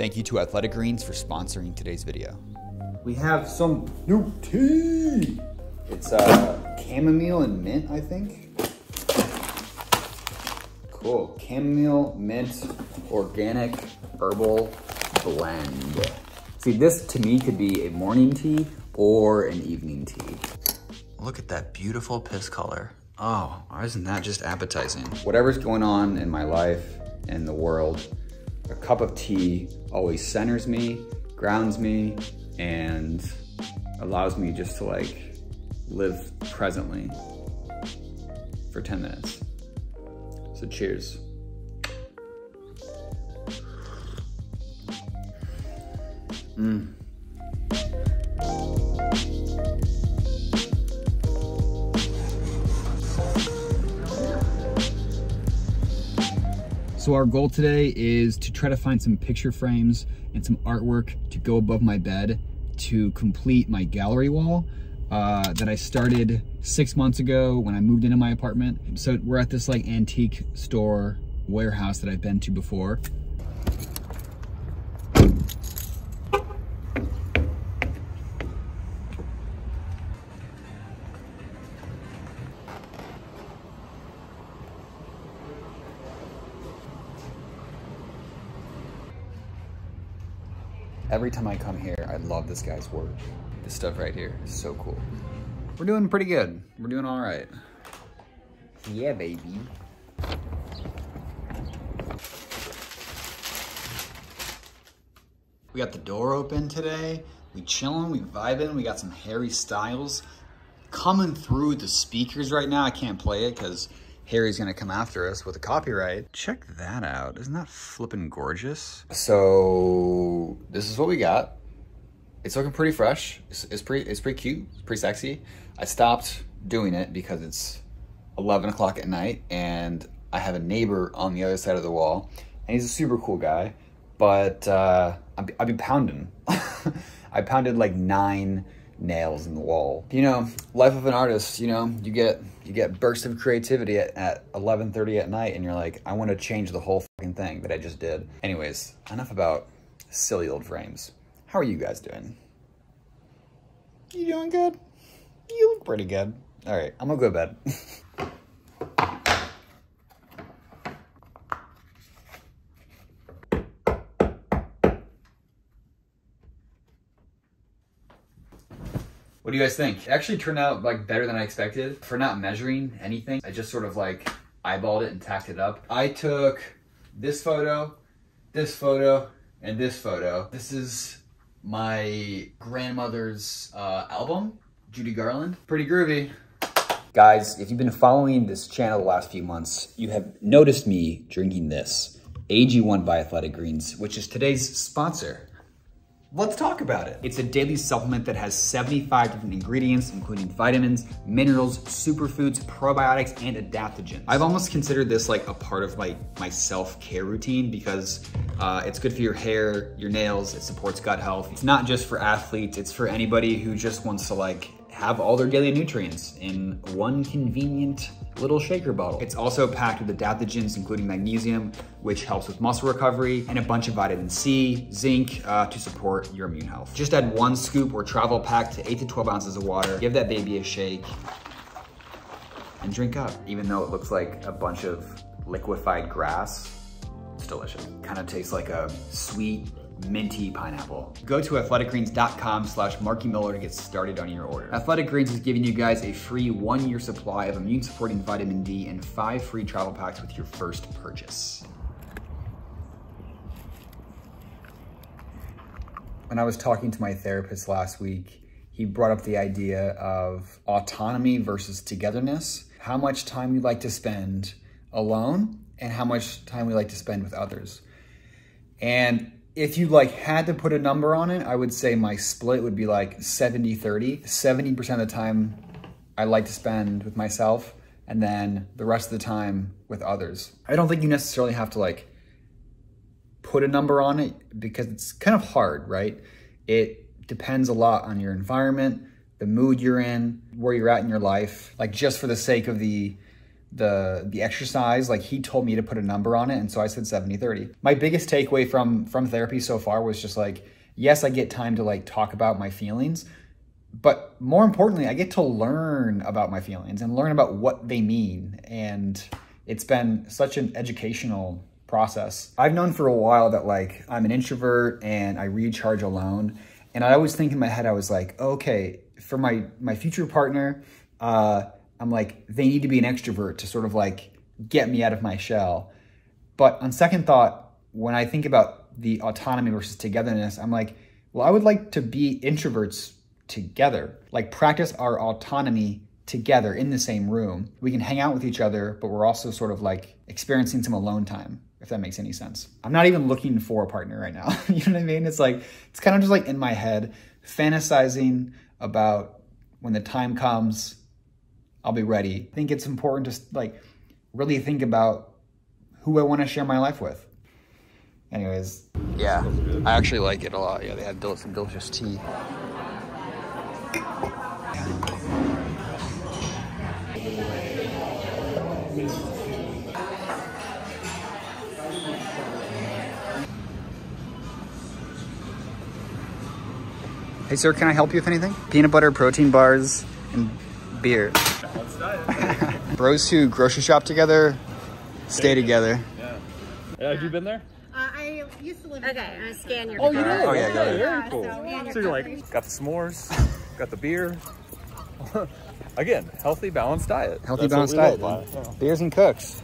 Thank you to Athletic Greens for sponsoring today's video. We have some new tea. It's uh, chamomile and mint, I think. Cool. Chamomile, mint, organic, herbal blend. See, this to me could be a morning tea or an evening tea. Look at that beautiful piss color. Oh, isn't that just appetizing? Whatever's going on in my life and the world, a cup of tea always centers me, grounds me, and allows me just to like live presently for 10 minutes. So cheers. Mmm. So our goal today is to try to find some picture frames and some artwork to go above my bed to complete my gallery wall uh, that I started six months ago when I moved into my apartment. So we're at this like antique store warehouse that I've been to before. Every time I come here, I love this guy's work. This stuff right here is so cool. We're doing pretty good. We're doing all right. Yeah, baby. We got the door open today. We chilling, we vibing. We got some Harry Styles coming through the speakers right now. I can't play it because Harry's gonna come after us with a copyright. Check that out. Isn't that flipping gorgeous? So this is what we got. It's looking pretty fresh. It's, it's pretty, it's pretty cute. It's pretty sexy. I stopped doing it because it's 11 o'clock at night and I have a neighbor on the other side of the wall and he's a super cool guy, but uh, I've been pounding. I pounded like nine nails in the wall. You know, life of an artist, you know, you get you get bursts of creativity at, at 11.30 at night and you're like, I want to change the whole fucking thing that I just did. Anyways, enough about silly old frames. How are you guys doing? You doing good? You look pretty good. All right, I'm gonna go to bed. What do you guys think? It actually turned out like better than I expected. For not measuring anything, I just sort of like eyeballed it and tacked it up. I took this photo, this photo, and this photo. This is my grandmother's uh, album, Judy Garland. Pretty groovy. Guys, if you've been following this channel the last few months, you have noticed me drinking this, AG1 by Athletic Greens, which is today's sponsor. Let's talk about it. It's a daily supplement that has 75 different ingredients, including vitamins, minerals, superfoods, probiotics, and adaptogens. I've almost considered this like a part of my, my self-care routine because uh, it's good for your hair, your nails, it supports gut health. It's not just for athletes, it's for anybody who just wants to like have all their daily nutrients in one convenient little shaker bottle. It's also packed with adaptogens, including magnesium, which helps with muscle recovery, and a bunch of vitamin C, zinc, uh, to support your immune health. Just add one scoop or travel pack to eight to 12 ounces of water, give that baby a shake, and drink up. Even though it looks like a bunch of liquefied grass, it's delicious. Kind of tastes like a sweet, minty pineapple. Go to athleticgreens.com slash MarkE Miller to get started on your order. Athletic Greens is giving you guys a free one-year supply of immune-supporting vitamin D and five free travel packs with your first purchase. When I was talking to my therapist last week, he brought up the idea of autonomy versus togetherness, how much time we like to spend alone and how much time we like to spend with others. And if you like had to put a number on it, I would say my split would be like 70 30. 70% of the time I like to spend with myself, and then the rest of the time with others. I don't think you necessarily have to like put a number on it because it's kind of hard, right? It depends a lot on your environment, the mood you're in, where you're at in your life. Like just for the sake of the the the exercise like he told me to put a number on it and so i said 70 30 my biggest takeaway from from therapy so far was just like yes i get time to like talk about my feelings but more importantly i get to learn about my feelings and learn about what they mean and it's been such an educational process. I've known for a while that like i'm an introvert and i recharge alone and i always think in my head i was like okay for my my future partner uh I'm like, they need to be an extrovert to sort of like get me out of my shell. But on second thought, when I think about the autonomy versus togetherness, I'm like, well, I would like to be introverts together, like practice our autonomy together in the same room. We can hang out with each other, but we're also sort of like experiencing some alone time, if that makes any sense. I'm not even looking for a partner right now. you know what I mean? It's like, it's kind of just like in my head, fantasizing about when the time comes, I'll be ready. I think it's important to like really think about who I want to share my life with. Anyways, yeah, I actually like it a lot. Yeah, they have some delicious tea. Hey sir, can I help you with anything? Peanut butter protein bars and beer. Bros who grocery shop together, stay together. Yeah. Have you been there? Uh, I used to live. Okay, I'm scan your. Oh, you did? Oh yeah, got it. Very cool. So, so you're like, got the s'mores, got the beer. Again, healthy, balanced diet. Healthy, That's balanced diet. Yeah. Beers and cooks.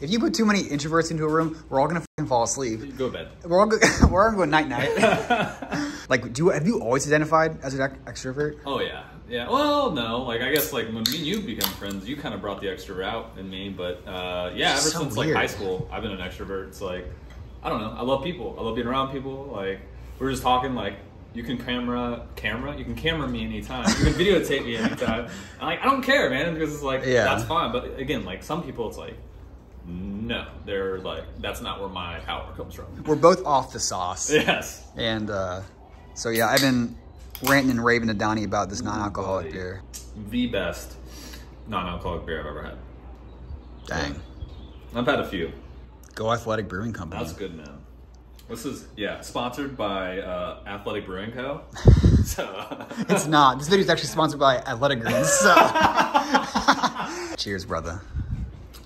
If you put too many introverts into a room, we're all gonna fall asleep. Go to bed. We're all go we're all gonna go night night. like, do you, have you always identified as an extrovert? Oh yeah, yeah. Well, no. Like I guess like when me and you become friends, you kind of brought the extrovert out in me. But uh, yeah, ever So since weird. like high school, I've been an extrovert. It's like I don't know. I love people. I love being around people. Like we are just talking. Like you can camera camera. You can camera me anytime. You can videotape me anytime. I'm like I don't care, man, because it's like Yeah. that's fine. But again, like some people, it's like. No, they're like that's not where my power comes from. We're both off the sauce. Yes. And uh, so yeah, I've been ranting and raving to Donnie about this non-alcoholic beer. The best non-alcoholic beer I've ever had. Dang. I've had a few. Go Athletic Brewing Company. That's good, man. This is yeah, sponsored by uh, Athletic Brewing Co. so, It's not. This video is actually sponsored by Athletic Greens. So. Cheers, brother.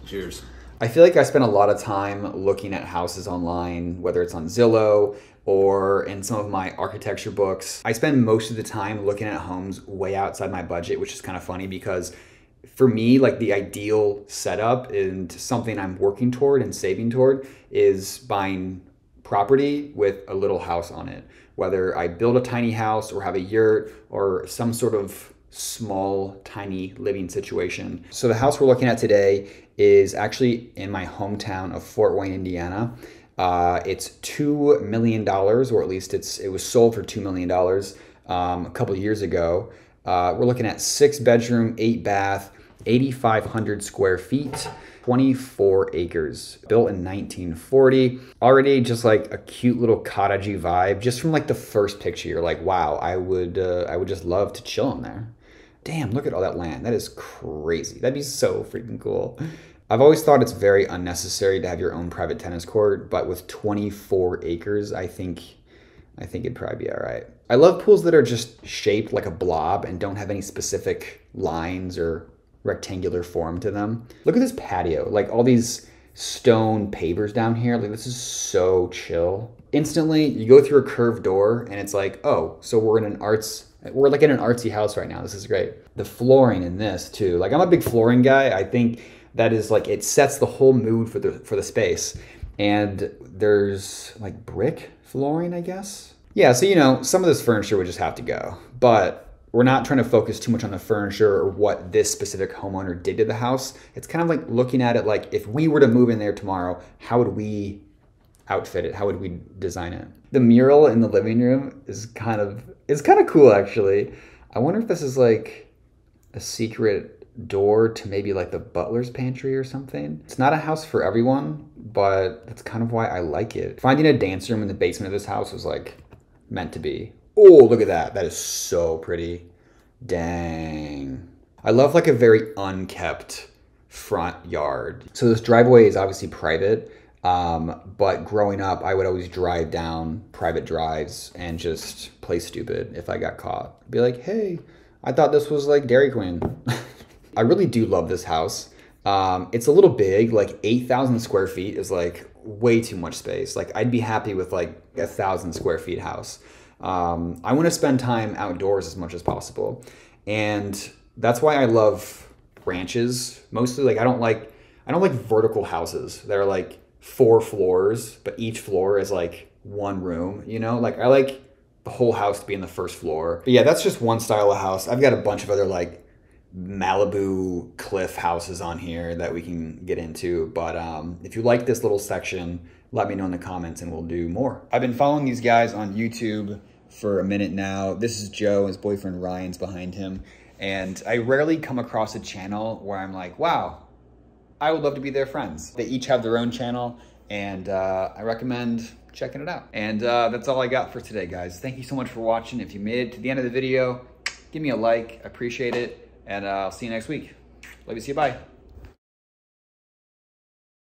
cheers. I feel like I spend a lot of time looking at houses online, whether it's on Zillow or in some of my architecture books. I spend most of the time looking at homes way outside my budget, which is kind of funny because for me, like the ideal setup and something I'm working toward and saving toward is buying property with a little house on it. Whether I build a tiny house or have a yurt or some sort of small, tiny living situation. So the house we're looking at today is actually in my hometown of Fort Wayne, Indiana. Uh, it's two million dollars, or at least it's it was sold for two million dollars um, a couple years ago. Uh, we're looking at six bedroom, eight bath, 8,500 square feet. 24 acres, built in 1940. Already just like a cute little cottagey vibe. Just from like the first picture, you're like, wow, I would, uh, I would just love to chill in there. Damn, look at all that land. That is crazy. That'd be so freaking cool. I've always thought it's very unnecessary to have your own private tennis court, but with 24 acres, I think I think it'd probably be all right. I love pools that are just shaped like a blob and don't have any specific lines or rectangular form to them. Look at this patio, like all these stone pavers down here. Like this is so chill. Instantly, you go through a curved door and it's like, oh, so we're in an arts we're like in an artsy house right now. This is great. The flooring in this too. Like I'm a big flooring guy. I think that is like it sets the whole mood for the for the space. And there's like brick flooring, I guess. Yeah, so you know, some of this furniture would just have to go. But we're not trying to focus too much on the furniture or what this specific homeowner did to the house. It's kind of like looking at it like if we were to move in there tomorrow, how would we outfit it? How would we design it? The mural in the living room is kind of it's kind of cool actually. I wonder if this is like a secret door to maybe like the butler's pantry or something. It's not a house for everyone, but that's kind of why I like it. Finding a dance room in the basement of this house was like meant to be. Oh, look at that. That is so pretty. Dang. I love like a very unkept front yard. So this driveway is obviously private, um, but growing up, I would always drive down private drives and just play stupid if I got caught. Be like, hey, I thought this was like Dairy Queen. I really do love this house. Um, it's a little big, like 8,000 square feet is like way too much space. Like I'd be happy with like a thousand square feet house. Um, I want to spend time outdoors as much as possible. And that's why I love ranches mostly. Like I don't like, I don't like vertical houses that are like four floors, but each floor is like one room, you know? Like I like the whole house to be in the first floor. But yeah, that's just one style of house. I've got a bunch of other like Malibu cliff houses on here that we can get into. But um, if you like this little section, let me know in the comments and we'll do more. I've been following these guys on YouTube for a minute now. This is Joe, his boyfriend Ryan's behind him. And I rarely come across a channel where I'm like, wow, I would love to be their friends. They each have their own channel and uh, I recommend checking it out. And uh, that's all I got for today, guys. Thank you so much for watching. If you made it to the end of the video, give me a like, I appreciate it and uh, I'll see you next week. Love you, see you, bye.